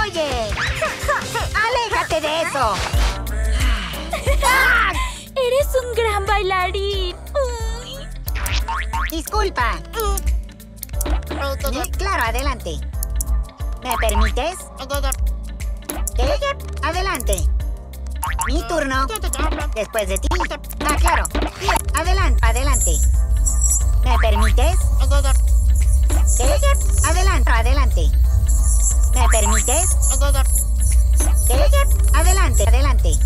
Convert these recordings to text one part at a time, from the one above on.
Oye, aléjate de eso. Eres un gran bailarín. Disculpa. Claro, adelante. ¿Me permites? ¿Qué? Adelante. Mi turno. Después de ti. Ah, claro. Adelante, adelante. ¿Me permites? Adelante, adelante. ¿Me permites? Adelante, adelante.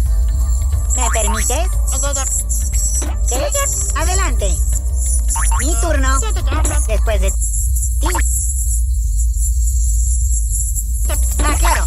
¿Me permites? Adelante. Mi turno. Después de ti. Ah, claro.